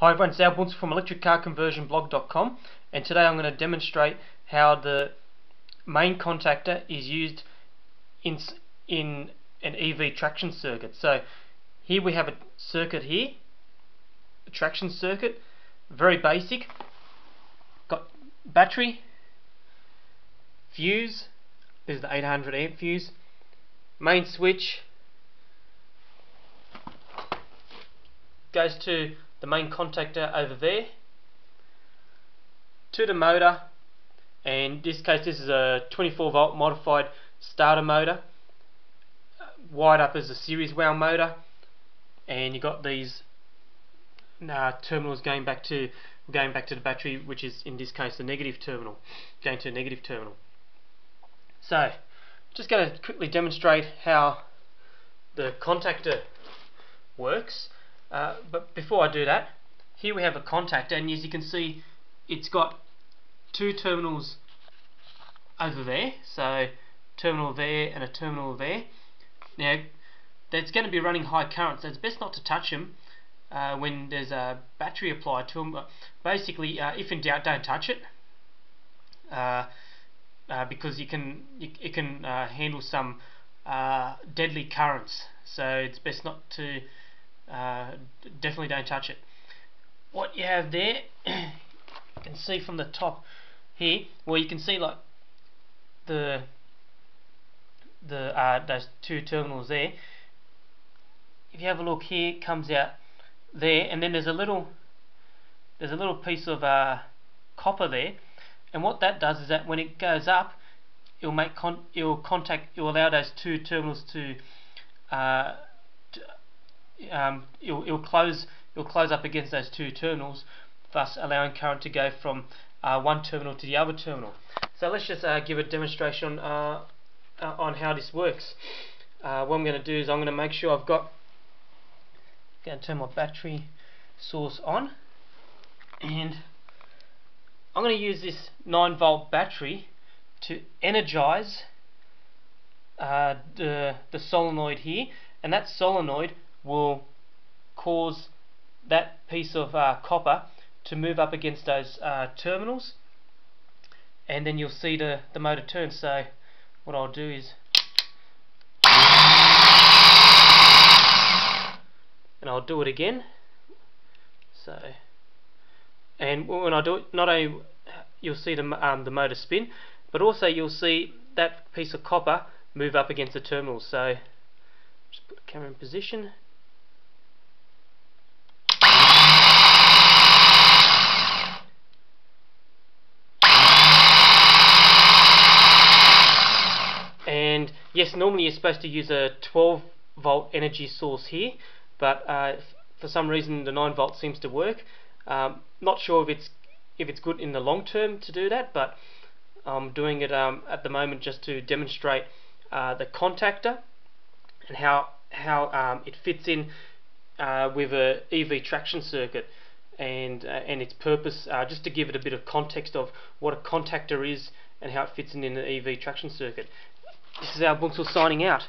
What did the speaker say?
Hi everyone, it's Al Bunce from electriccarconversionblog.com and today I'm going to demonstrate how the main contactor is used in, in an EV traction circuit. So here we have a circuit here, a traction circuit, very basic, got battery, fuse, this is the 800 amp fuse, main switch, goes to the main contactor over there to the motor. And in this case this is a 24 volt modified starter motor wired up as a series wound motor. And you got these uh, terminals going back to going back to the battery which is in this case the negative terminal going to a negative terminal. So just going to quickly demonstrate how the contactor works uh, but before I do that, here we have a contactor, and as you can see, it's got two terminals over there. So terminal there and a terminal there. Now, that's going to be running high current, so it's best not to touch them uh, when there's a battery applied to them. But basically, uh, if in doubt, don't touch it. Uh, uh because you can you, it can uh, handle some deadly currents so it's best not to uh, definitely don't touch it. What you have there, you can see from the top here, well you can see like the the uh, those two terminals there. If you have a look here, it comes out there, and then there's a little there's a little piece of uh, copper there, and what that does is that when it goes up, it'll make con it'll contact it'll allow those two terminals to uh, um, it'll, it'll close it'll close up against those two terminals, thus allowing current to go from uh, one terminal to the other terminal. So let's just uh, give a demonstration uh, uh on how this works. Uh, what I'm going to do is I'm going to make sure I've got going to turn my battery source on and I'm going to use this 9 volt battery to energize uh, the, the solenoid here and that solenoid will cause that piece of uh, copper to move up against those uh, terminals. And then you'll see the, the motor turn. So what I'll do is and I'll do it again. So and when I do it not only you'll see the, um, the motor spin but also you'll see that piece of copper move up against the terminals so just put the camera in position yes, normally you're supposed to use a 12 volt energy source here, but uh, for some reason the 9 volt seems to work. Um, not sure if it's if it's good in the long term to do that, but I'm doing it um, at the moment just to demonstrate uh, the contactor and how how um, it fits in uh, with a EV traction circuit and uh, and its purpose uh, just to give it a bit of context of what a contactor is and how it fits in in an EV traction circuit. This is Al Bunzel signing out.